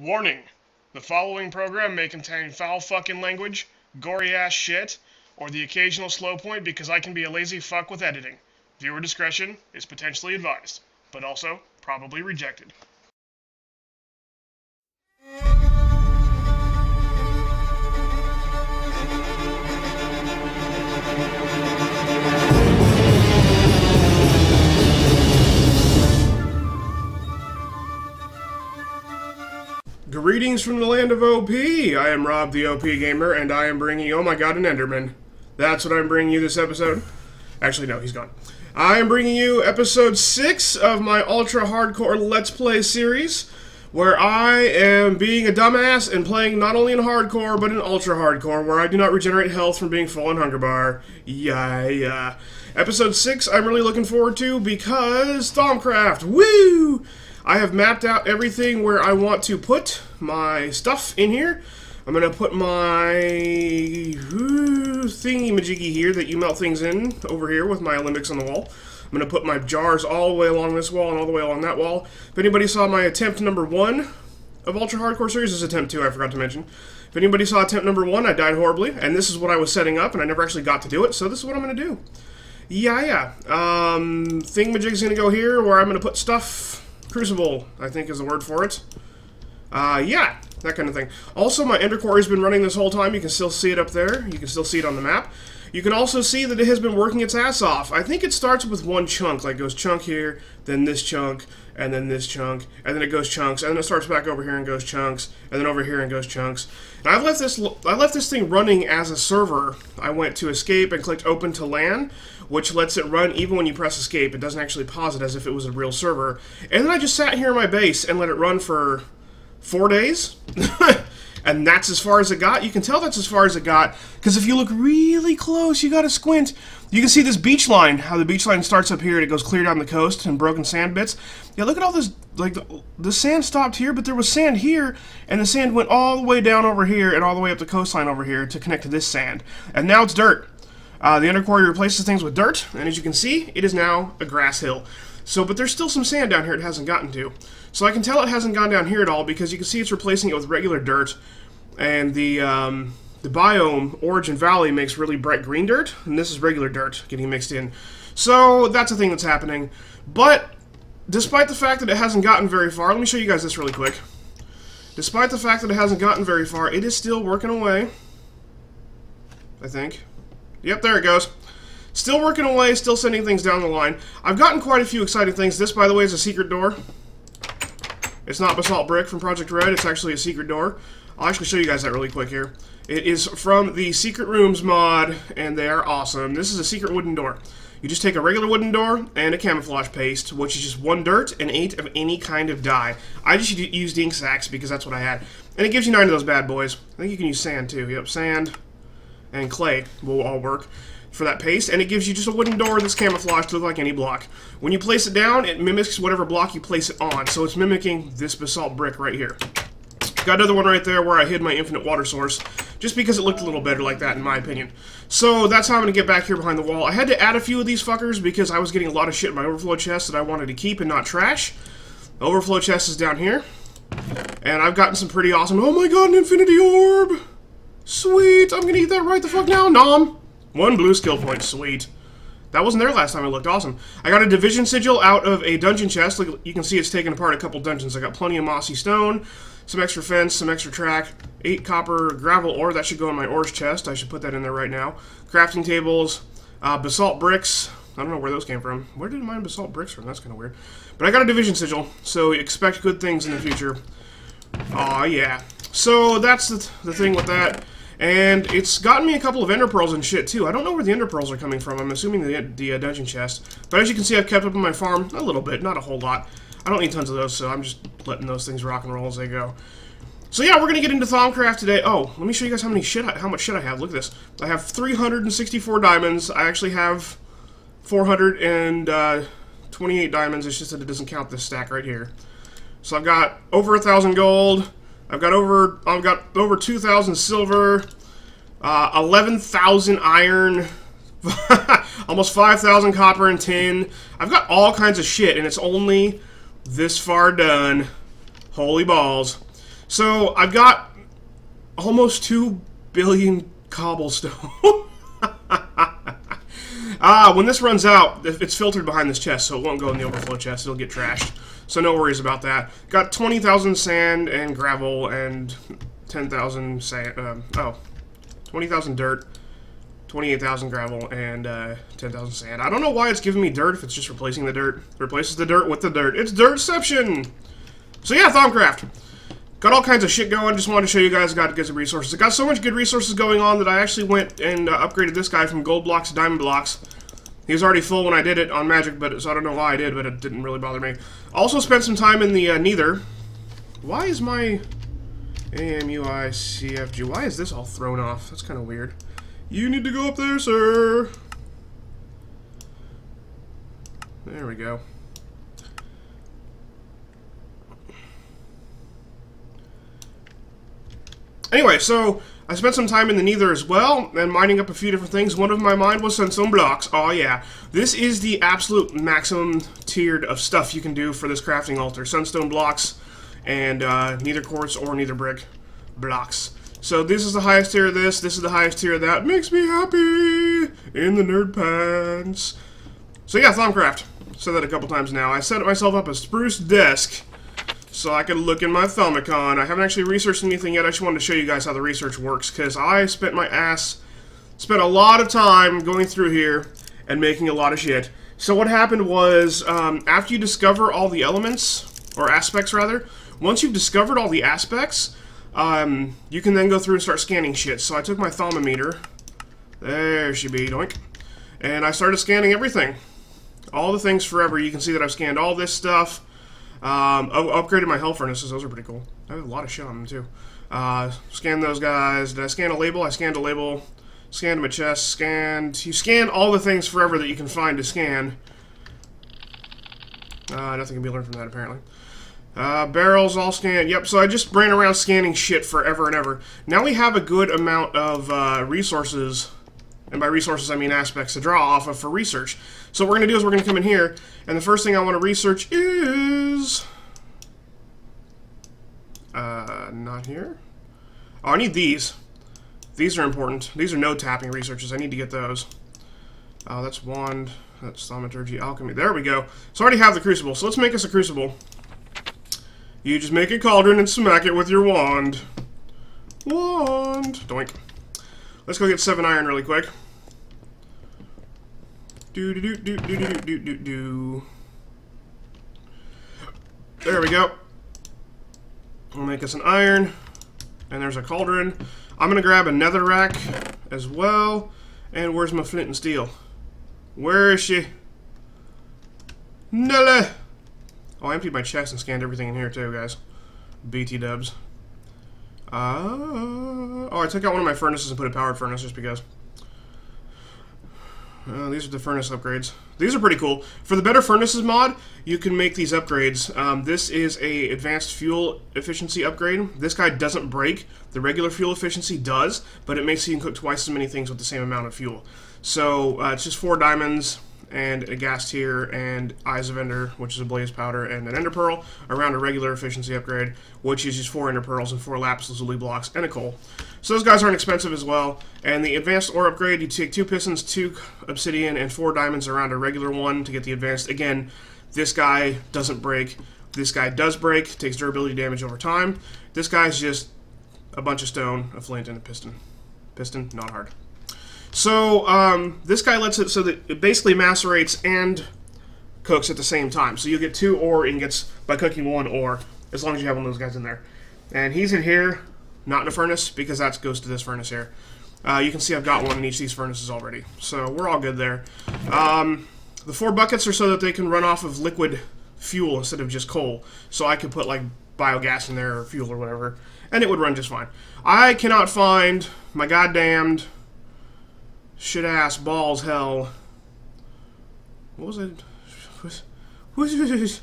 Warning: The following program may contain foul fucking language, gory ass shit, or the occasional slow point because I can be a lazy fuck with editing. Viewer discretion is potentially advised, but also probably rejected. Greetings from the land of OP. I am Rob the OP Gamer, and I am bringing oh my god, an Enderman. That's what I'm bringing you this episode. Actually, no, he's gone. I am bringing you episode 6 of my ultra hardcore Let's Play series, where I am being a dumbass and playing not only in hardcore, but in ultra hardcore, where I do not regenerate health from being full in hunger bar. Yeah, yeah. Episode 6 I'm really looking forward to because Thaumcraft, woo! I have mapped out everything where I want to put my stuff in here. I'm going to put my thingy-majiggy here that you melt things in over here with my alembics on the wall. I'm going to put my jars all the way along this wall and all the way along that wall. If anybody saw my attempt number one of Ultra Hardcore Series, this is attempt two, I forgot to mention. If anybody saw attempt number one, I died horribly, and this is what I was setting up, and I never actually got to do it, so this is what I'm going to do. Yeah, yeah. Um, thingamajig's going to go here, where I'm going to put stuff Crucible, I think is the word for it. Uh, yeah, that kind of thing. Also, my Ender Quarry has been running this whole time. You can still see it up there. You can still see it on the map. You can also see that it has been working its ass off. I think it starts with one chunk, like goes chunk here, then this chunk, and then this chunk, and then it goes chunks, and then it starts back over here and goes chunks, and then over here and goes chunks. And I've left this I left this thing running as a server. I went to escape and clicked open to LAN, which lets it run even when you press escape. It doesn't actually pause it as if it was a real server. And then I just sat here in my base and let it run for four days. and that's as far as it got. You can tell that's as far as it got because if you look really close, you got to squint. You can see this beach line, how the beach line starts up here and it goes clear down the coast and broken sand bits. Yeah, look at all this, like, the, the sand stopped here, but there was sand here, and the sand went all the way down over here and all the way up the coastline over here to connect to this sand. And now it's dirt. Uh, the Ender Quarry replaces things with dirt, and as you can see, it is now a grass hill. So, but there's still some sand down here it hasn't gotten to. So I can tell it hasn't gone down here at all because you can see it's replacing it with regular dirt, and the um, the biome Origin Valley makes really bright green dirt, and this is regular dirt getting mixed in. So that's a thing that's happening. But despite the fact that it hasn't gotten very far, let me show you guys this really quick. Despite the fact that it hasn't gotten very far, it is still working away. I think. Yep, there it goes. Still working away, still sending things down the line. I've gotten quite a few exciting things. This, by the way, is a secret door. It's not basalt brick from Project Red, it's actually a secret door. I'll actually show you guys that really quick here. It is from the Secret Rooms mod, and they are awesome. This is a secret wooden door. You just take a regular wooden door and a camouflage paste, which is just one dirt and eight of any kind of dye. I just used ink sacks because that's what I had. And it gives you nine of those bad boys. I think you can use sand too. Yep, sand and clay will all work for that paste, and it gives you just a wooden door that's camouflaged to look like any block. When you place it down, it mimics whatever block you place it on, so it's mimicking this basalt brick right here. Got another one right there where I hid my infinite water source, just because it looked a little better like that, in my opinion. So that's how I'm going to get back here behind the wall. I had to add a few of these fuckers because I was getting a lot of shit in my overflow chest that I wanted to keep and not trash. The overflow chest is down here. And I've gotten some pretty awesome... Oh my god, an infinity orb! Sweet! I'm gonna eat that right the fuck now, nom! One blue skill point, sweet. That wasn't there last time, it looked awesome. I got a division sigil out of a dungeon chest. Look, you can see it's taken apart a couple dungeons. I got plenty of mossy stone, some extra fence, some extra track, 8 copper gravel ore. That should go in my ores chest. I should put that in there right now. Crafting tables, uh, basalt bricks. I don't know where those came from. Where did mine basalt bricks from? That's kind of weird. But I got a division sigil, so expect good things in the future. Aw, yeah. So that's the, the thing with that. And it's gotten me a couple of ender pearls and shit, too. I don't know where the ender pearls are coming from. I'm assuming the, the uh, dungeon chest. But as you can see, I've kept up on my farm a little bit, not a whole lot. I don't need tons of those, so I'm just letting those things rock and roll as they go. So yeah, we're gonna get into Thaumcraft today. Oh, let me show you guys how many shit, I, how much shit I have. Look at this. I have 364 diamonds. I actually have 428 uh, diamonds. It's just that it doesn't count this stack right here. So I've got over a thousand gold, I've got over I've got over 2,000 silver, uh, 11,000 iron, almost 5,000 copper and tin. I've got all kinds of shit, and it's only this far done. Holy balls. So I've got almost 2 billion cobblestone. ah, when this runs out, it's filtered behind this chest, so it won't go in the overflow chest. It'll get trashed. So no worries about that. Got 20,000 sand and gravel and 10,000 sand. Um, oh, 20,000 dirt, 28,000 gravel, and uh, 10,000 sand. I don't know why it's giving me dirt if it's just replacing the dirt. Replaces the dirt with the dirt. It's Dirtception! So yeah, Thaumcraft. Got all kinds of shit going. Just wanted to show you guys. Got to get some resources. I got so much good resources going on that I actually went and uh, upgraded this guy from gold blocks to diamond blocks. He was already full when I did it on Magic, but so I don't know why I did, but it didn't really bother me. Also spent some time in the uh, Nether. Why is my AMUICFG? Why is this all thrown off? That's kind of weird. You need to go up there, sir. There we go. Anyway, so I spent some time in the Nether as well, and mining up a few different things. One of my mine was Sunstone Blocks. Oh yeah, this is the absolute maximum tiered of stuff you can do for this crafting altar. Sunstone Blocks and uh, Nether Quartz or neither Brick blocks. So this is the highest tier of this, this is the highest tier of that. Makes me happy in the nerd pants. So yeah, Thaumcraft. Said that a couple times now. I set myself up a spruce desk so I could look in my Thaumicon. I haven't actually researched anything yet. I just wanted to show you guys how the research works because I spent my ass, spent a lot of time going through here and making a lot of shit. So what happened was, um, after you discover all the elements, or aspects rather, once you've discovered all the aspects, um, you can then go through and start scanning shit. So I took my Thaumometer, there she be, doink, and I started scanning everything. All the things forever. You can see that I've scanned all this stuff. Um, I upgraded my hell furnaces. Those are pretty cool. I have a lot of shit on them, too. Uh, scan those guys. Did I scan a label? I scanned a label. Scanned my chest. Scanned... You scan all the things forever that you can find to scan. Uh, nothing can be learned from that, apparently. Uh, barrels all scanned. Yep, so I just ran around scanning shit forever and ever. Now we have a good amount of uh, resources, and by resources I mean aspects to draw off of for research. So what we're going to do is we're going to come in here, and the first thing I want to research is... Uh, not here. Oh, I need these. These are important. These are node tapping researches. I need to get those. Oh, that's wand. That's thaumaturgy, alchemy. There we go. So I already have the crucible. So let's make us a crucible. You just make a cauldron and smack it with your wand. Wand. Doink. Let's go get seven iron really quick. Do do do do do do do do do. There we go. We'll make us an iron. And there's a cauldron. I'm gonna grab a netherrack as well. And where's my flint and steel? Where is she? Nelly! Oh, I emptied my chest and scanned everything in here too, guys. BT dubs. Uh, oh, I took out one of my furnaces and put a powered furnace just because. Uh, these are the furnace upgrades. These are pretty cool. For the Better Furnaces mod, you can make these upgrades. Um, this is a advanced fuel efficiency upgrade. This guy doesn't break. The regular fuel efficiency does, but it makes you can cook twice as many things with the same amount of fuel. So uh, it's just four diamonds, and a gas tier and eyes of ender which is a blaze powder and an ender pearl around a regular efficiency upgrade which uses four ender pearls and four lapis lazuli blocks and a coal. So those guys aren't expensive as well. And the advanced ore upgrade you take two pistons two obsidian and four diamonds around a regular one to get the advanced. Again this guy doesn't break. This guy does break takes durability damage over time. This guy's just a bunch of stone a flint and a piston. Piston not hard so um, this guy lets it so that it basically macerates and cooks at the same time. So you get two ore ingots by cooking one ore, as long as you have one of those guys in there. And he's in here, not in a furnace, because that goes to this furnace here. Uh, you can see I've got one in each of these furnaces already. So we're all good there. Um, the four buckets are so that they can run off of liquid fuel instead of just coal. So I could put like biogas in there or fuel or whatever, and it would run just fine. I cannot find my goddamned shit ass balls hell. What was it? Was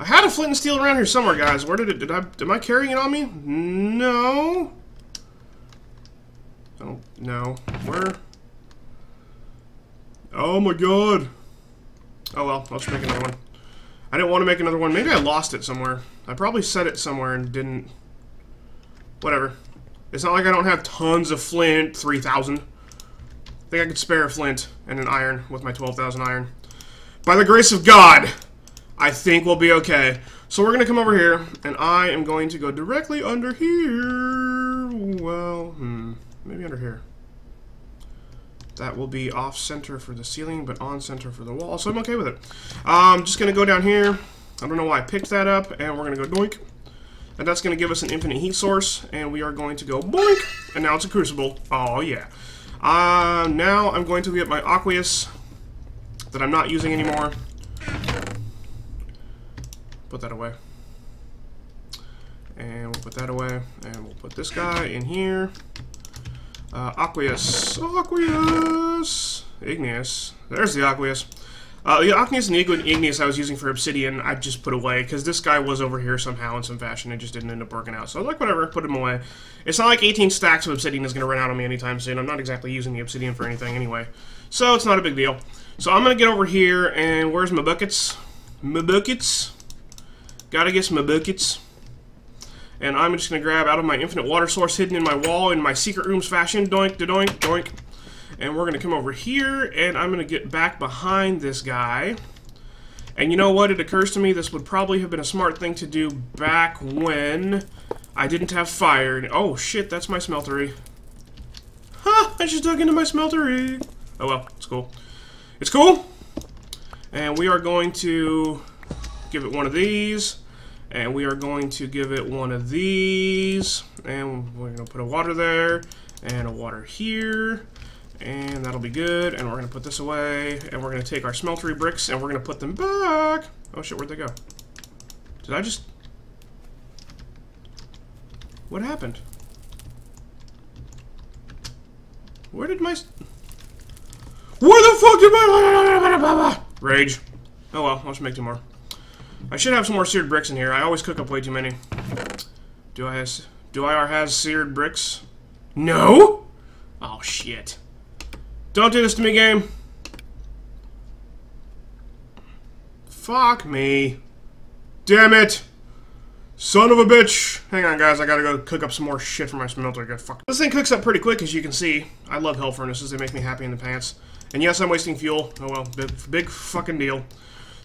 I had a flint and steel around here somewhere, guys. Where did it? Did I? Am I carrying it on me? No. Oh, I don't know. Where? Oh my god. Oh well, I'll just make another one. I didn't want to make another one. Maybe I lost it somewhere. I probably set it somewhere and didn't Whatever. It's not like I don't have tons of flint, 3,000. I think I could spare a flint and an iron with my 12,000 iron. By the grace of God, I think we'll be okay. So we're going to come over here, and I am going to go directly under here. Well, hmm, maybe under here. That will be off-center for the ceiling, but on-center for the wall, so I'm okay with it. I'm um, just going to go down here. I don't know why I picked that up, and we're going to go doink. And that's going to give us an infinite heat source, and we are going to go boink, and now it's a crucible. Oh, yeah. Uh, now I'm going to get my aqueous that I'm not using anymore. Put that away. And we'll put that away, and we'll put this guy in here. Uh, aqueous. Aqueous! Igneous. There's the aqueous. Uh, the Aqueous and Igneous I was using for Obsidian, I just put away, because this guy was over here somehow in some fashion, and just didn't end up working out. So I like, whatever, put him away. It's not like 18 stacks of Obsidian is going to run out on me anytime soon. I'm not exactly using the Obsidian for anything anyway. So it's not a big deal. So I'm going to get over here, and where's my buckets? My buckets? Gotta get my buckets. And I'm just going to grab out of my infinite water source hidden in my wall in my secret rooms fashion. Doink, doink, doink. And we're going to come over here, and I'm going to get back behind this guy. And you know what? It occurs to me this would probably have been a smart thing to do back when I didn't have fire. Oh, shit, that's my smeltery. Ha! I just dug into my smeltery. Oh, well, it's cool. It's cool! And we are going to give it one of these. And we are going to give it one of these. And we're going to put a water there. And a water here. And that'll be good. And we're going to put this away. And we're going to take our smeltery bricks and we're going to put them back. Oh shit, where'd they go? Did I just... What happened? Where did my... Where the fuck did my... Rage. Oh well, let's make two more. I should have some more seared bricks in here. I always cook up way too many. Do I has... Do I has seared bricks? No? Oh, shit. Don't do this to me, game. Fuck me. Damn it. Son of a bitch. Hang on, guys. I gotta go cook up some more shit for my smelter. I fuck. This thing cooks up pretty quick, as you can see. I love hell furnaces. They make me happy in the pants. And yes, I'm wasting fuel. Oh well, big, big fucking deal.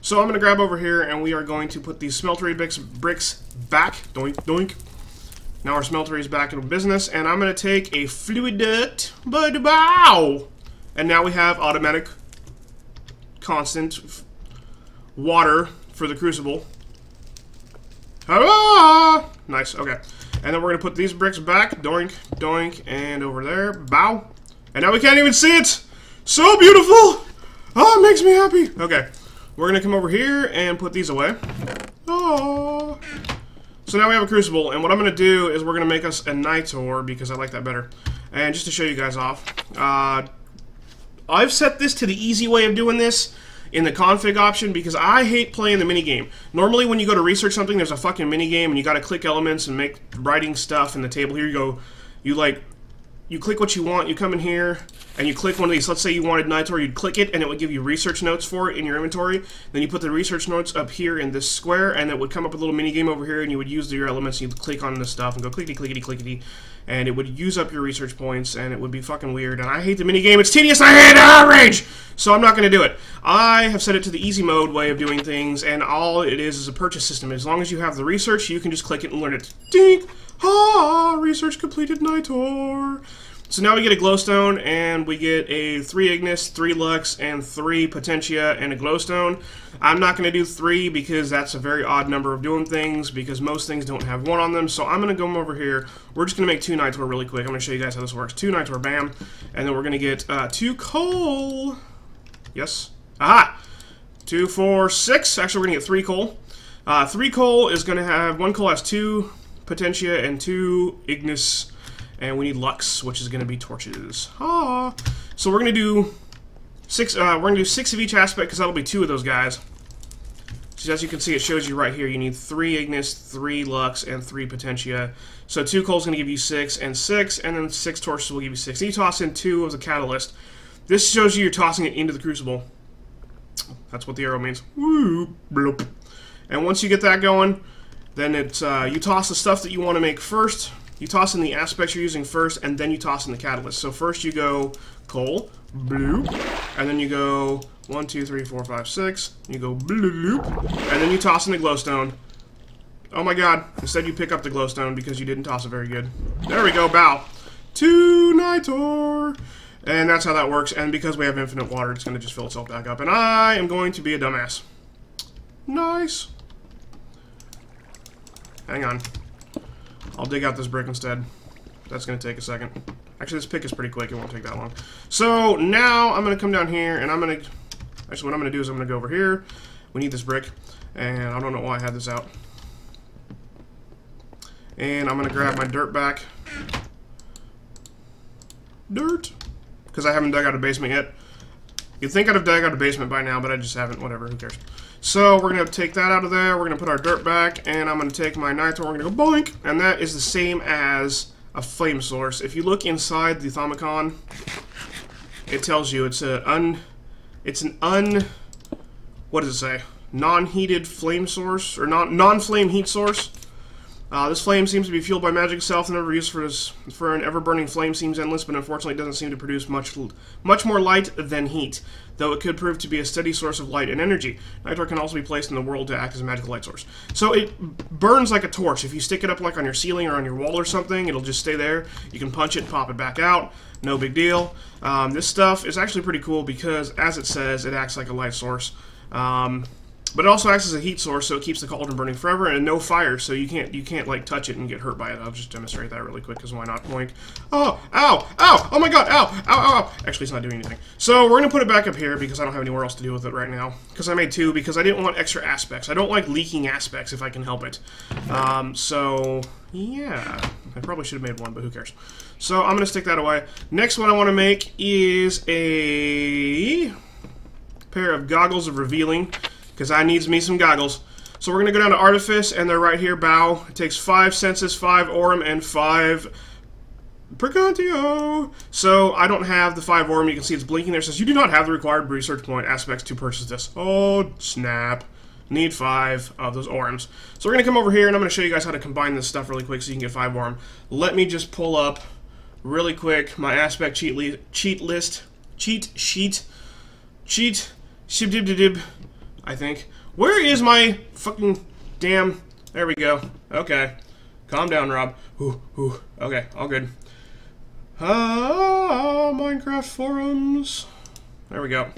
So I'm gonna grab over here, and we are going to put these smeltery bricks, bricks back. Doink, doink. Now our smeltery is back in business, and I'm gonna take a fluid duct. Bow! And now we have automatic constant water for the crucible. Ah! Nice, okay. And then we're going to put these bricks back. Doink, doink, and over there. Bow. And now we can't even see it! So beautiful! Oh, it makes me happy. Okay. We're going to come over here and put these away. Oh. So now we have a crucible, and what I'm going to do is we're going to make us a Nitor, because I like that better. And just to show you guys off, uh, I've set this to the easy way of doing this in the config option because I hate playing the minigame. Normally when you go to research something, there's a fucking minigame and you gotta click elements and make writing stuff in the table. Here you go. You like, you click what you want, you come in here, and you click one of these. Let's say you wanted Nitor, you'd click it, and it would give you research notes for it in your inventory. Then you put the research notes up here in this square, and it would come up a little mini game over here, and you would use your elements, and you'd click on this stuff, and go clickety clickety clickety, and it would use up your research points, and it would be fucking weird. And I hate the mini game. It's tedious. I hate outrage. So I'm not going to do it. I have set it to the easy mode way of doing things, and all it is is a purchase system. As long as you have the research, you can just click it and learn it. Ding! Ah, research completed, Nitor. So now we get a glowstone, and we get a 3 Ignis, 3 Lux, and 3 Potentia, and a glowstone. I'm not going to do 3 because that's a very odd number of doing things, because most things don't have 1 on them, so I'm going to go over here. We're just going to make 2 Nitor really quick. I'm going to show you guys how this works. 2 Nitor, bam, and then we're going to get uh, 2 coal. Yes. Aha! 2, 4, 6. Actually, we're going to get 3 coal. Uh, 3 coal is going to have, 1 coal has 2 Potentia and 2 Ignis and we need Lux, which is going to be torches. Ah. So we're going to do six. Uh, we're going to do six of each aspect because that'll be two of those guys. So as you can see, it shows you right here. You need three Ignis, three Lux, and three Potentia. So two coal is going to give you six and six, and then six torches will give you six. And you toss in two of the catalyst. This shows you you're tossing it into the crucible. That's what the arrow means. Woo, bloop. And once you get that going, then it's uh, you toss the stuff that you want to make first you toss in the aspects you're using first, and then you toss in the catalyst. So first you go coal, bloop, and then you go one, two, three, four, five, six. You go bloop, and then you toss in the glowstone. Oh my god, instead you pick up the glowstone because you didn't toss it very good. There we go, bow. To Nitor! And that's how that works, and because we have infinite water, it's going to just fill itself back up. And I am going to be a dumbass. Nice. Hang on. I'll dig out this brick instead. That's going to take a second. Actually, this pick is pretty quick. It won't take that long. So, now I'm going to come down here, and I'm going to... Actually, what I'm going to do is I'm going to go over here. We need this brick, and I don't know why I had this out. And I'm going to grab my dirt back. Dirt because I haven't dug out a basement yet. You'd think I'd have dug out a basement by now, but I just haven't. Whatever, who cares? So we're going to take that out of there. We're going to put our dirt back, and I'm going to take my Nitor. We're going to go boink, and that is the same as a flame source. If you look inside the Thaumaton, it tells you it's a un, it's an un, what does it say? Non-heated flame source or non non-flame heat source. Uh, this flame seems to be fueled by magic itself. and number of use for, this, for an ever-burning flame seems endless, but unfortunately it doesn't seem to produce much much more light than heat, though it could prove to be a steady source of light and energy. Nitor can also be placed in the world to act as a magical light source. So it burns like a torch. If you stick it up like on your ceiling or on your wall or something, it'll just stay there. You can punch it, pop it back out. No big deal. Um, this stuff is actually pretty cool because, as it says, it acts like a light source. Um, but it also acts as a heat source, so it keeps the cauldron burning forever, and no fire, so you can't you can't like touch it and get hurt by it. I'll just demonstrate that really quick, because why not? Point. Oh, ow, ow, oh my god, ow, ow, ow, ow. Actually, it's not doing anything. So we're gonna put it back up here because I don't have anywhere else to deal with it right now. Because I made two because I didn't want extra aspects. I don't like leaking aspects if I can help it. Um, so yeah, I probably should have made one, but who cares? So I'm gonna stick that away. Next one I want to make is a pair of goggles of revealing because I needs me some goggles. So we're going to go down to Artifice, and they're right here, Bow. It takes 5 Sensus, 5 Auram, and 5 Percantio. So I don't have the 5 Auram. You can see it's blinking there. It says, you do not have the required research point aspects to purchase this. Oh, snap. Need 5 of those Aurams. So we're going to come over here, and I'm going to show you guys how to combine this stuff really quick so you can get 5 Auram. Let me just pull up really quick my aspect cheat, cheat list. Cheat sheet. Cheat. Shib dib dib dib. I think. Where is my fucking damn... There we go. Okay. Calm down, Rob. Ooh, ooh. Okay, all good. Ah, Minecraft forums. There we go.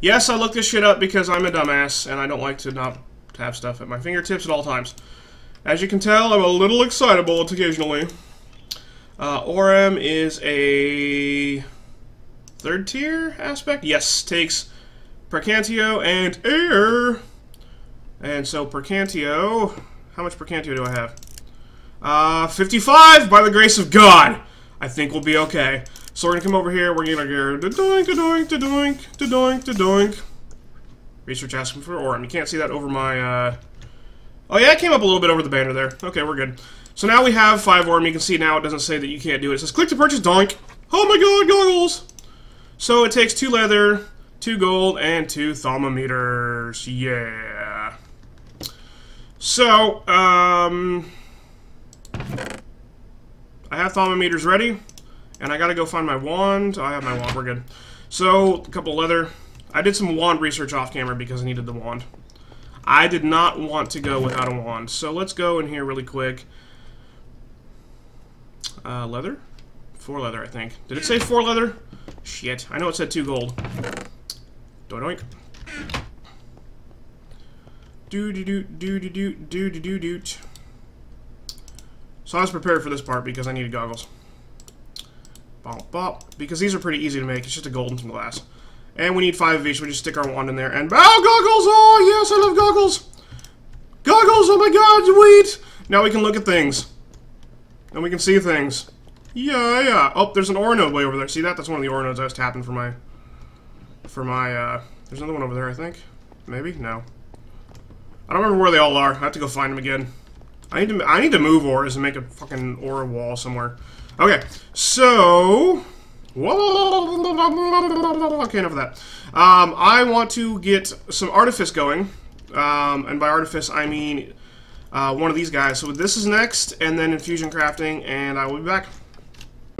Yes, I looked this shit up because I'm a dumbass, and I don't like to not have stuff at my fingertips at all times. As you can tell, I'm a little excitable occasionally. Uh, Auram is a third tier aspect? Yes, takes Percantio and air. And so Percantio, how much Percantio do I have? Uh, 55 by the grace of God. I think we'll be okay. So we're gonna come over here, we're gonna go da-doink, da-doink, da-doink, da-doink, da-doink. Research asking for Auram. You can't see that over my, uh... Oh yeah, it came up a little bit over the banner there. Okay, we're good. So now we have 5 Auram. You can see now it doesn't say that you can't do it. It says click to purchase doink. Oh my god, goggles! So it takes two leather, Two gold and two thermometers. Yeah. So, um... I have thermometers ready. And I gotta go find my wand. I have my wand, we're good. So, a couple leather. I did some wand research off camera because I needed the wand. I did not want to go without a wand. So let's go in here really quick. Uh, leather? Four leather, I think. Did it say four leather? Shit. I know it said two gold. Doink. Do do do do do do do do do do. So I was prepared for this part because I needed goggles. Bop bop. Because these are pretty easy to make. It's just a gold and some glass. And we need five of each. We just stick our wand in there and oh goggles! Oh yes, I love goggles. Goggles! Oh my God! Wait. Now we can look at things. And we can see things. Yeah, yeah. Oh, there's an ore node way over there. See that? That's one of the ore nodes I was tapping for my for my, uh, there's another one over there, I think. Maybe? No. I don't remember where they all are. I have to go find them again. I need to, I need to move ores and make a fucking ore wall somewhere. Okay, so... Okay, enough of that. Um, I want to get some artifice going. Um, and by artifice, I mean uh, one of these guys. So this is next, and then infusion crafting, and I will be back.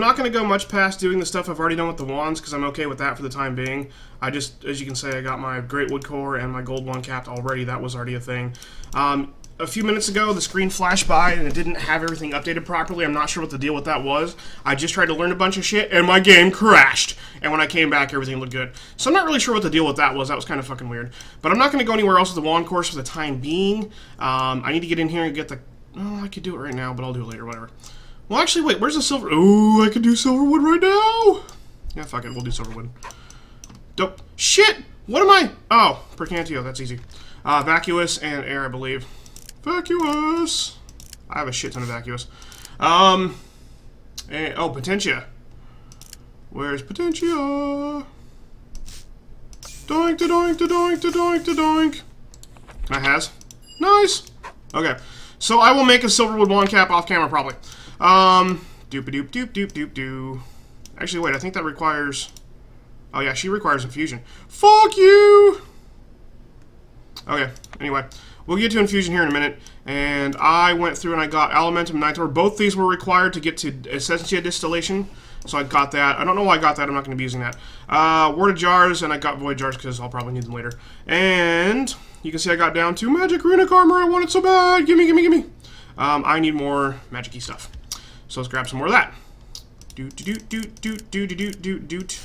I'm not going to go much past doing the stuff I've already done with the wands, because I'm okay with that for the time being. I just, as you can say, I got my Great Wood Core and my Gold One capped already. That was already a thing. Um, a few minutes ago, the screen flashed by and it didn't have everything updated properly. I'm not sure what the deal with that was. I just tried to learn a bunch of shit and my game crashed. And when I came back, everything looked good. So I'm not really sure what the deal with that was. That was kind of fucking weird. But I'm not going to go anywhere else with the wand course for the time being. Um, I need to get in here and get the... Oh, I could do it right now, but I'll do it later, whatever. Well, actually, wait, where's the silver... Oh, I can do silverwood right now! Yeah, fuck it, we'll do silverwood. Dope. Shit! What am I... Oh, Percantio, that's easy. Uh, vacuous and air, I believe. Vacuous! I have a shit ton of vacuous. Um, and, oh, Potentia. Where's Potentia? Doink, da doink, da doink, da doink, da doink. That has. Nice! Okay, so I will make a Silverwood wand cap off camera, probably. Um, doop doop doop doop doop doo. Actually, wait, I think that requires... Oh yeah, she requires infusion. Fuck you! Okay, anyway. We'll get to infusion here in a minute. And I went through and I got Alumentum Nitor. Both these were required to get to Essentia Distillation. So I got that. I don't know why I got that. I'm not going to be using that. Uh, Warded Jars, and I got Void Jars because I'll probably need them later. And you can see I got down to Magic Runic Armor. I want it so bad. Gimme, gimme, gimme. Um, I need more magic stuff. So let's grab some more of that. Doot, doot, doot, doot, doot, doot, doot, doot.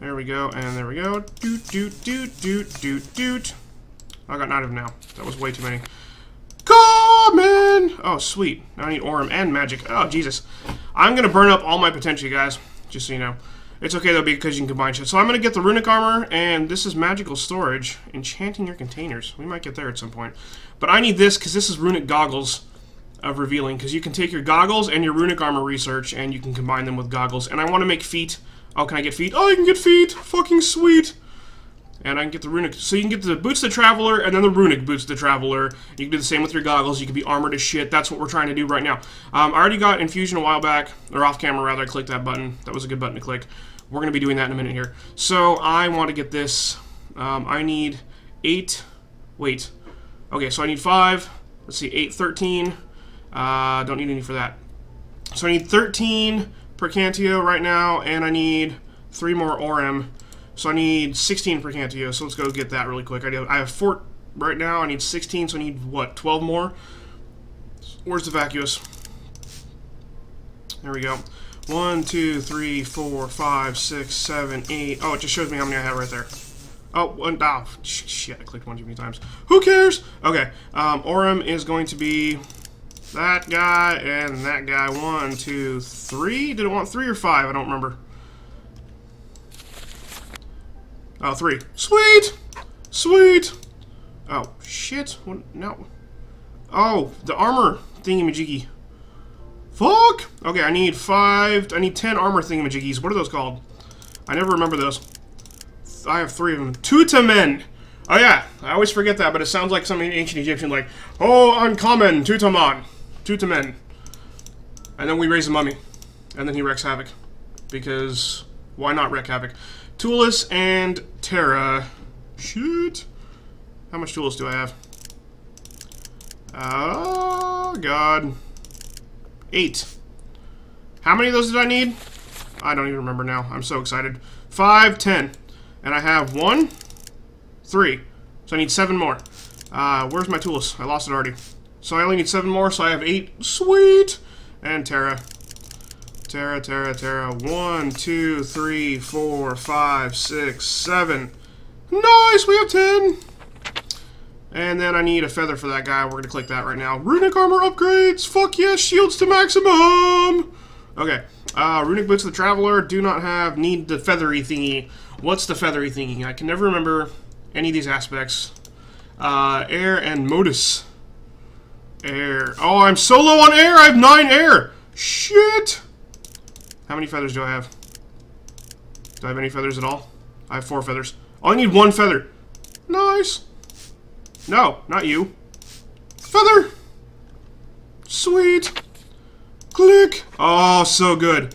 There we go, and there we go. Doot, doot, doot, doot, doot, doot. I got nine of them now. That was way too many. Common! Oh, sweet. Now I need Auram and Magic. Oh, Jesus. I'm going to burn up all my potential, guys. Just so you know. It's okay, though, because you can combine shit. So I'm going to get the Runic Armor, and this is Magical Storage. Enchanting your containers. We might get there at some point. But I need this, because this is Runic Goggles of Revealing. Because you can take your Goggles and your Runic Armor research, and you can combine them with Goggles. And I want to make feet. Oh, can I get feet? Oh, I can get feet! Fucking sweet! And I can get the runic. So you can get the boots the traveler and then the runic boots the traveler. You can do the same with your goggles. You can be armored as shit. That's what we're trying to do right now. Um, I already got infusion a while back, or off camera rather. I clicked that button. That was a good button to click. We're going to be doing that in a minute here. So I want to get this. Um, I need eight. Wait. Okay, so I need five. Let's see, eight, 13. Uh, don't need any for that. So I need 13 Percantio right now, and I need three more Auram. So I need 16 Percantio, so let's go get that really quick. I, do, I have 4 right now, I need 16, so I need, what, 12 more? Where's the Vacuous? There we go. 1, 2, 3, 4, 5, 6, 7, 8. Oh, it just shows me how many I have right there. Oh, one, oh, shit, I clicked one too many times. Who cares? Okay, um, Auram is going to be that guy and that guy. One, two, three. Did it want three or five? I don't remember. Oh, three. Sweet! Sweet! Oh, shit. What? No. Oh, the armor thingy-majiggy. Fuck! Okay, I need five... I need ten armor thingy-majiggies. What are those called? I never remember those. I have three of them. Tutamen! Oh yeah, I always forget that, but it sounds like something ancient Egyptian, like, Oh, uncommon, Tutamen. Tutamen. And then we raise a mummy. And then he wreaks havoc. Because, why not wreak havoc? Toolis and Terra. Shoot. How much tools do I have? Oh, God. Eight. How many of those did I need? I don't even remember now. I'm so excited. Five, ten. And I have one, three. So I need seven more. Uh, where's my tools? I lost it already. So I only need seven more, so I have eight. Sweet! And Terra. Terra, Terra, Terra. One, two, three, four, five, six, seven. Nice, we have ten. And then I need a feather for that guy. We're going to click that right now. Runic armor upgrades. Fuck yes, shields to maximum. Okay. Uh, runic boots of the traveler. Do not have. Need the feathery thingy. What's the feathery thingy? I can never remember any of these aspects. Uh, air and Motus. Air. Oh, I'm so low on air. I have nine air. Shit. How many feathers do I have? Do I have any feathers at all? I have four feathers. Oh, I need one feather. Nice. No, not you. Feather. Sweet. Click. Oh, so good.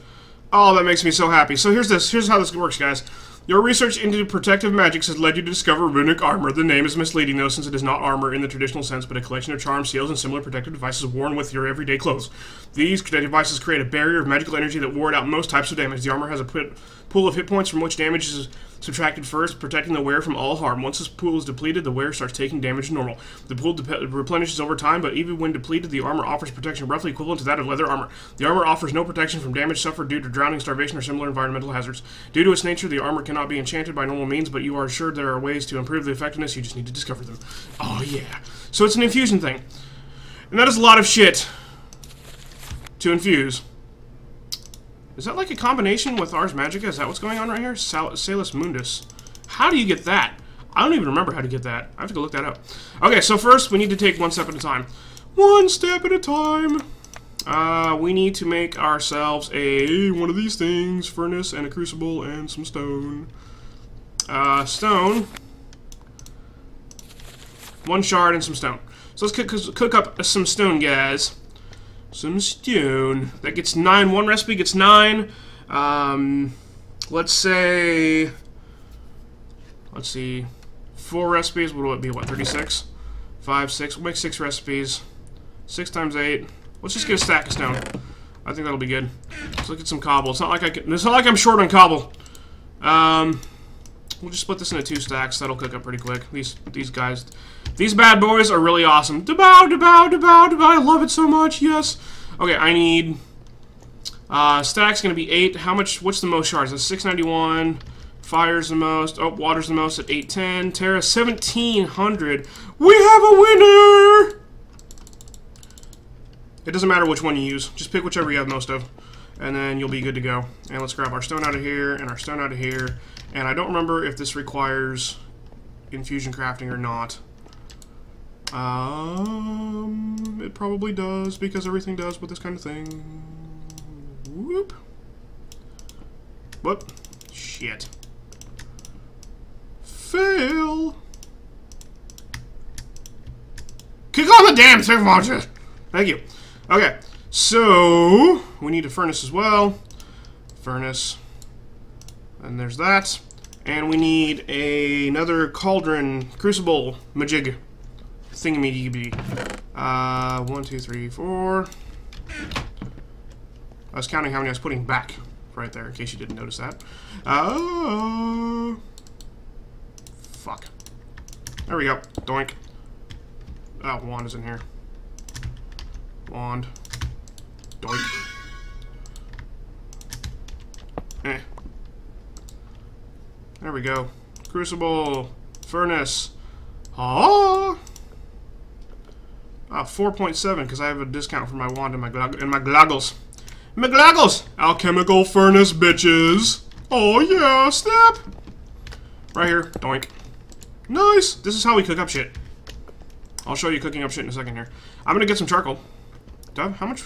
Oh, that makes me so happy. So here's this. Here's how this works, guys. Your research into protective magics has led you to discover runic armor. The name is misleading, though, since it is not armor in the traditional sense, but a collection of charms, seals, and similar protective devices worn with your everyday clothes. These protective devices create a barrier of magical energy that ward out most types of damage. The armor has a pool of hit points from which damage is subtracted first, protecting the wearer from all harm. Once this pool is depleted, the wearer starts taking damage normal. The pool replenishes over time, but even when depleted, the armor offers protection roughly equivalent to that of leather armor. The armor offers no protection from damage suffered due to drowning, starvation, or similar environmental hazards. Due to its nature, the armor cannot be enchanted by normal means, but you are assured there are ways to improve the effectiveness. You just need to discover them. Oh, yeah. So it's an infusion thing. And that is a lot of shit to infuse. Is that like a combination with Ars Magica? Is that what's going on right here? Sal Salis Mundus. How do you get that? I don't even remember how to get that. I have to go look that up. Okay, so first we need to take one step at a time. One step at a time. Uh, we need to make ourselves a one of these things, furnace and a crucible and some stone. Uh, stone. One shard and some stone. So let's cook, cook up some stone, guys. Some stone. That gets nine. One recipe gets nine. Um, let's say... Let's see. Four recipes. What will it be? What, 36? Five, six. We'll make six recipes. Six times eight. Let's just get a stack of stone. I think that'll be good. Let's look at some cobble. It's not like I can, It's not like I'm short on cobble. Um, we'll just split this into two stacks. That'll cook up pretty quick. These these guys, these bad boys are really awesome. Debow, debow, debow, debow. I love it so much. Yes. Okay, I need. Uh, stack's gonna be eight. How much? What's the most shards? That's 691. Fire's the most. Oh, water's the most at 810. Terra 1700. We have a winner. It doesn't matter which one you use. Just pick whichever you have most of. And then you'll be good to go. And let's grab our stone out of here and our stone out of here. And I don't remember if this requires infusion crafting or not. Um, it probably does, because everything does with this kind of thing. Whoop. Whoop. Shit. Fail. Kick on the damn monster! Thank you. Okay, so we need a furnace as well. Furnace. And there's that. And we need a, another cauldron, crucible, majig, thingamajiggy. Uh, one, two, three, four. I was counting how many I was putting back right there, in case you didn't notice that. Uh, fuck. There we go. Doink. Oh, wand is in here. Wand. Doink. Eh. There we go. Crucible. Furnace. Ah! Ah, 4.7 because I have a discount for my wand and my, and my gloggles. My gloggles! Alchemical furnace, bitches! Oh yeah, snap! Right here. Doink. Nice! This is how we cook up shit. I'll show you cooking up shit in a second here. I'm gonna get some charcoal. Dub, how much?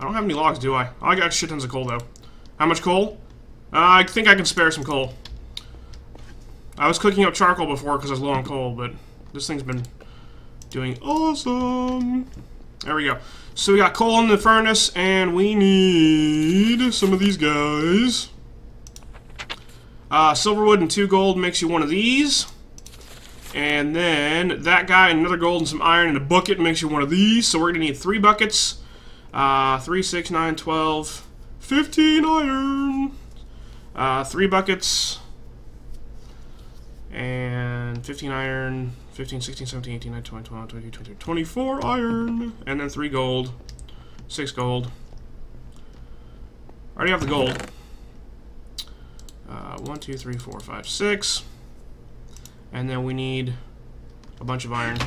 I don't have any logs, do I? I got shit tons of coal, though. How much coal? Uh, I think I can spare some coal. I was cooking up charcoal before because I was low on coal, but this thing's been doing awesome. There we go. So we got coal in the furnace, and we need some of these guys. Uh, silverwood and two gold makes you one of these. And then that guy, and another gold and some iron and a bucket makes you one of these. So we're going to need three buckets. Uh, 3, 6, 9, 12, 15 iron. Uh, three buckets. And 15 iron. 15, 16, 17, 18, 19, 20, 21, 22, 23, 24 iron. And then three gold. Six gold. I already have the gold. Uh, one, two, three, four, five, six. And then we need a bunch of iron.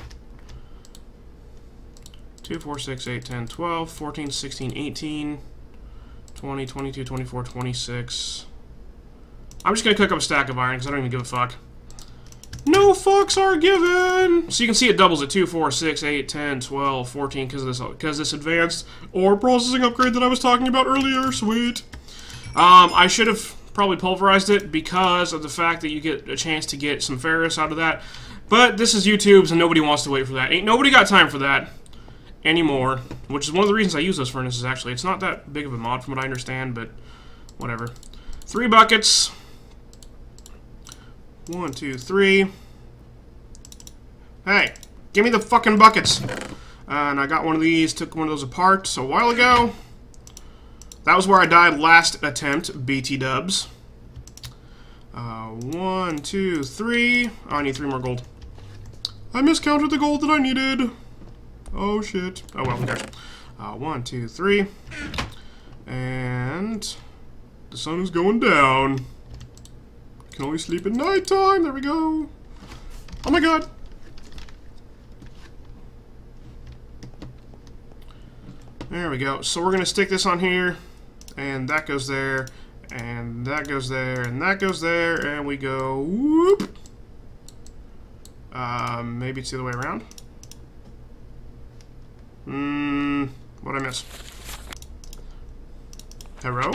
2, 4, 6, 8, 10, 12, 14, 16, 18, 20, 22, 24, 26. I'm just going to cook up a stack of iron because I don't even give a fuck. No fucks are given! So you can see it doubles at 2, 4, 6, 8, 10, 12, 14 because of this because this advanced ore processing upgrade that I was talking about earlier. Sweet. Um, I should have probably pulverized it because of the fact that you get a chance to get some ferrous out of that. But this is YouTube's and nobody wants to wait for that. Ain't nobody got time for that anymore, which is one of the reasons I use those furnaces, actually. It's not that big of a mod from what I understand, but whatever. Three buckets. One, two, three. Hey, give me the fucking buckets. and I got one of these, took one of those apart so a while ago. That was where I died last attempt, BT dubs. Uh, one, two, three. Oh, I need three more gold. I miscounted the gold that I needed. Oh, shit. Oh, well, who cares? Uh, one, two, three. And the sun is going down. Can only sleep at nighttime. There we go. Oh my god. There we go. So we're going to stick this on here. And that goes there. And that goes there. And that goes there. And we go whoop. Um, maybe it's the other way around. Hmm. What'd I miss? Hero.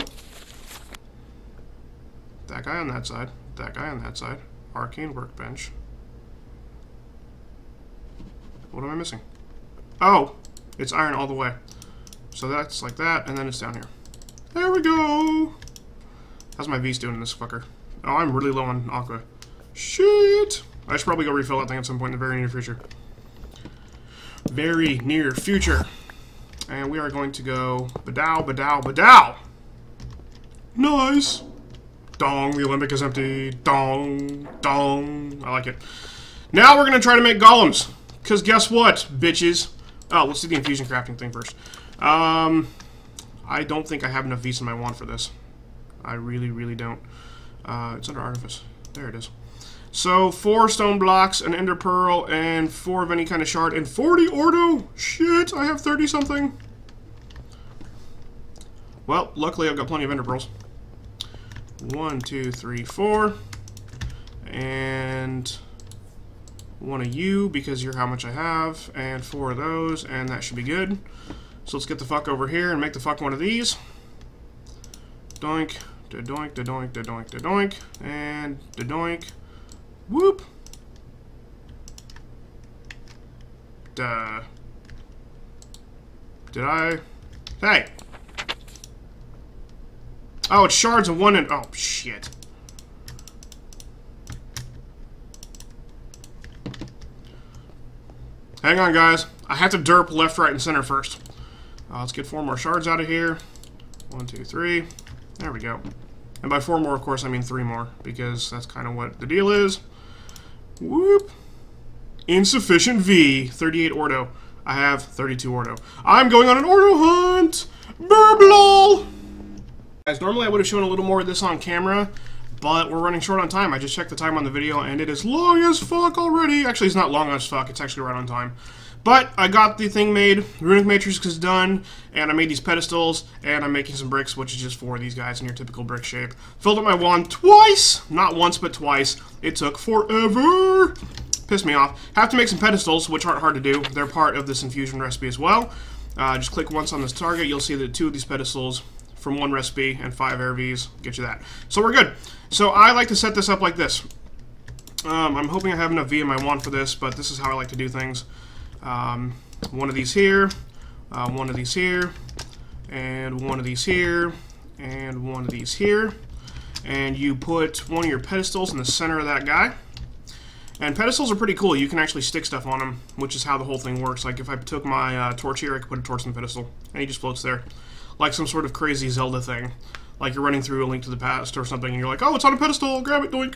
That guy on that side. That guy on that side. Arcane workbench. What am I missing? Oh! It's iron all the way. So that's like that, and then it's down here. There we go! How's my vis doing in this fucker? Oh, I'm really low on aqua. Shit! I should probably go refill that thing at some point in the very near future. Very near future. And we are going to go badow, badow, badow! Nice! Dong, the Alembic is empty. Dong, dong. I like it. Now we're going to try to make golems. Because guess what, bitches? Oh, let's do the infusion crafting thing first. Um, I don't think I have enough vis in my wand for this. I really, really don't. Uh, it's under Artifice. There it is. So, four stone blocks, an ender pearl, and four of any kind of shard, and 40 ordo! Shit, I have 30-something. Well, luckily I've got plenty of ender pearls. One, two, three, four. And one of you, because you're how much I have, and four of those, and that should be good. So let's get the fuck over here and make the fuck one of these. Doink, da doink, da doink, da doink, da doink, and da doink. Whoop! Duh. Did I? Hey! Oh, it's shards of one and... Oh, shit. Hang on, guys. I have to derp left, right, and center first. Uh, let's get four more shards out of here. One, two, three. There we go. And by four more, of course, I mean three more, because that's kind of what the deal is. Whoop. Insufficient vis. 38 Ordo. I have 32 Ordo. I'm going on an Ordo hunt! Burblol! Guys, normally I would have shown a little more of this on camera, but we're running short on time. I just checked the time on the video, and it is long as fuck already. Actually, it's not long as fuck. It's actually right on time. But I got the thing made, the Runic Matrix is done, and I made these pedestals, and I'm making some bricks, which is just for these guys in your typical brick shape. Filled up my wand twice! Not once, but twice. It took forever! Pissed me off. Have to make some pedestals, which aren't hard to do. They're part of this infusion recipe as well. Uh, just click once on this target, you'll see that two of these pedestals from one recipe and five AirVs get you that. So we're good. So I like to set this up like this. Um, I'm hoping I have enough vis in my wand for this, but this is how I like to do things. Um, one of these here, uh, one of these here, and one of these here, and one of these here. And you put one of your pedestals in the center of that guy. And pedestals are pretty cool. You can actually stick stuff on them, which is how the whole thing works. Like if I took my uh, torch here, I could put a torch on the pedestal, and he just floats there. Like some sort of crazy Zelda thing. Like you're running through a link to the past or something, and you're like, oh, it's on a pedestal, grab it, doink.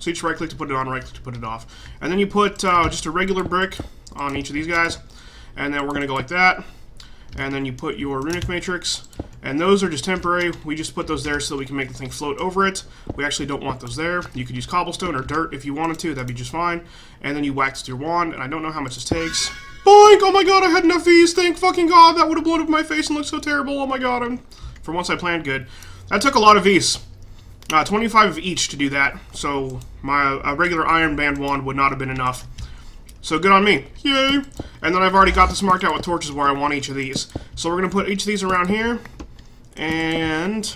So you just right click to put it on, right click to put it off. And then you put uh, just a regular brick on each of these guys. And then we're going to go like that. And then you put your runic matrix. And those are just temporary. We just put those there so we can make the thing float over it. We actually don't want those there. You could use cobblestone or dirt if you wanted to. That'd be just fine. And then you wax your wand. And I don't know how much this takes. Boink! Oh my god, I had enough vis. Thank fucking god. That would have blown up my face and looked so terrible. Oh my god. I'm, for once I planned good. That took a lot of vis. Uh, 25 of each to do that, so my a regular Iron Band wand would not have been enough. So good on me. Yay! And then I've already got this marked out with torches where I want each of these. So we're going to put each of these around here. And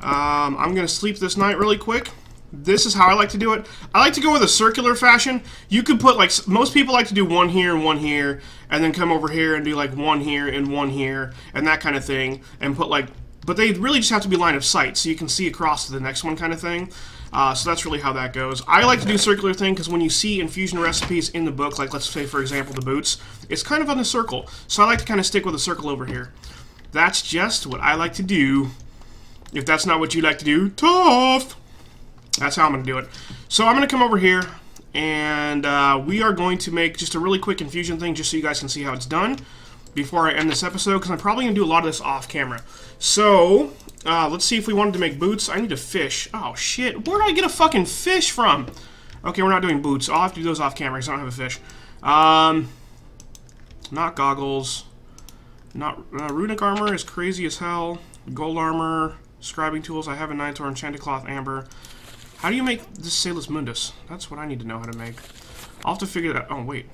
um, I'm going to sleep this night really quick. This is how I like to do it. I like to go with a circular fashion. You could put, like, most people like to do one here and one here, and then come over here and do, like, one here and one here, and that kind of thing, and put, like, but they really just have to be line of sight, so you can see across to the next one kind of thing. Uh, so that's really how that goes. I like to do circular thing because when you see infusion recipes in the book, like let's say for example the boots, it's kind of on the circle. So I like to kind of stick with a circle over here. That's just what I like to do. If that's not what you like to do, tough. That's how I'm going to do it. So I'm going to come over here and uh, we are going to make just a really quick infusion thing just so you guys can see how it's done before I end this episode because I'm probably going to do a lot of this off camera. So, uh, let's see if we wanted to make boots. I need a fish. Oh, shit. Where did I get a fucking fish from? Okay, we're not doing boots. I'll have to do those off camera because I don't have a fish. Um, not goggles. Not uh, runic armor is crazy as hell. Gold armor, scribing tools. I have a Nitor enchanted cloth amber. How do you make this Salis Mundus? That's what I need to know how to make. I'll have to figure that. Oh wait,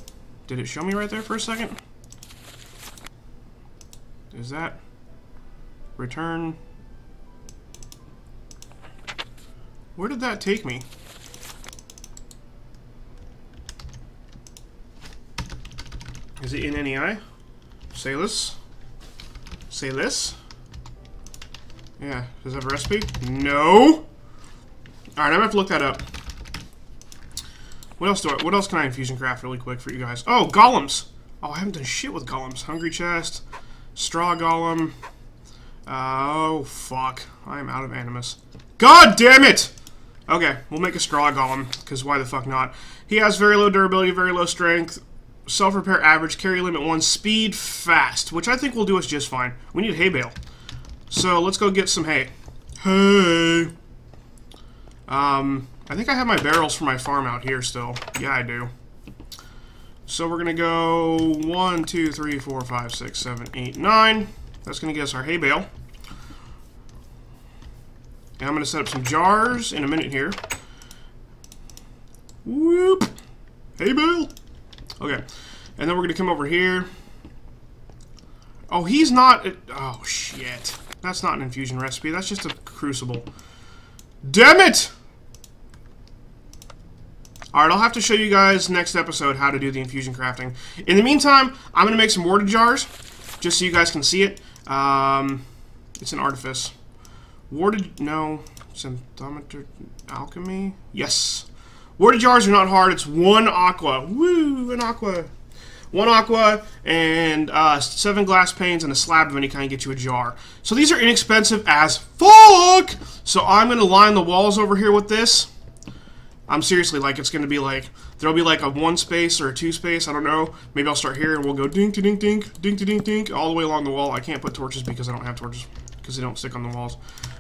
did it show me right there for a second? Is that return? Where did that take me? Is it in NEI? Salis? Salis? Yeah. Does it have a recipe? No! Alright, I'm gonna have to look that up. What else do I, what else can I infusion craft really quick for you guys? Oh, golems! Oh, I haven't done shit with golems. Hungry chest, straw golem. Oh, fuck. I am out of animus. God damn it! Okay, we'll make a straw golem, because why the fuck not? He has very low durability, very low strength, self-repair average, carry limit 1, speed fast, which I think will do us just fine. We need hay bale. So let's go get some hay. Hey! Um, I think I have my barrels for my farm out here still. Yeah, I do. So we're going to go 1, 2, 3, 4, 5, 6, 7, 8, 9. That's going to get us our hay bale. And I'm going to set up some jars in a minute here. Whoop! Hay bale! Okay. And then we're going to come over here. Oh, he's not... Oh, shit. That's not an infusion recipe. That's just a crucible. Damn it! Alright, I'll have to show you guys next episode how to do the infusion crafting. In the meantime, I'm going to make some warded jars, just so you guys can see it. Um, it's an artifice. Warded, no, symptometer alchemy? Yes. Warded jars are not hard, it's one aqua. Woo, an aqua. One aqua and uh, seven glass panes and a slab of any kind get you a jar. So these are inexpensive as fuck! So I'm going to line the walls over here with this. I'm seriously like it's going to be like there'll be like a one space or a two space. I don't know. Maybe I'll start here and we'll go ding to ding dink ding to ding dink all the way along the wall. I can't put torches because I don't have torches because they don't stick on the walls.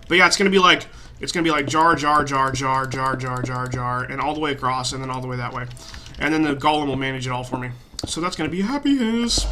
But yeah, it's to be like it's to be like jar jar jar jar jar jar jar jar and all the way across and then all the way that way. And then the golem will manage it all for me. So that's to be happiness.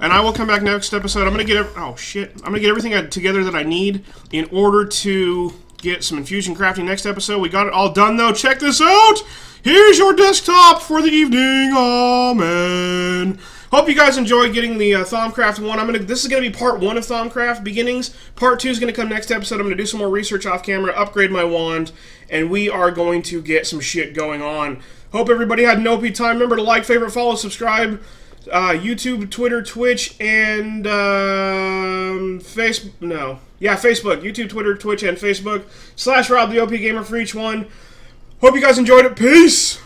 And I will come back next episode. I'm to get oh shit. I'm to get everything together that I need in order to get some infusion crafting next episode. We got it all done, though. Check this out! Here's your desktop for the evening. Amen. Hope you guys enjoyed getting the uh, one. I'm gonna. This is gonna be part one of Thaumcraft beginnings. Part two is gonna come next episode. I'm gonna do some more research off camera, upgrade my wand, and we are going to get some shit going on. Hope everybody had an OP time. Remember to like, favorite, follow, subscribe. Uh, YouTube, Twitter, Twitch, and um, Facebook. No, yeah, Facebook, YouTube, Twitter, Twitch, and Facebook slash Rob the OP Gamer for each one. Hope you guys enjoyed it. Peace.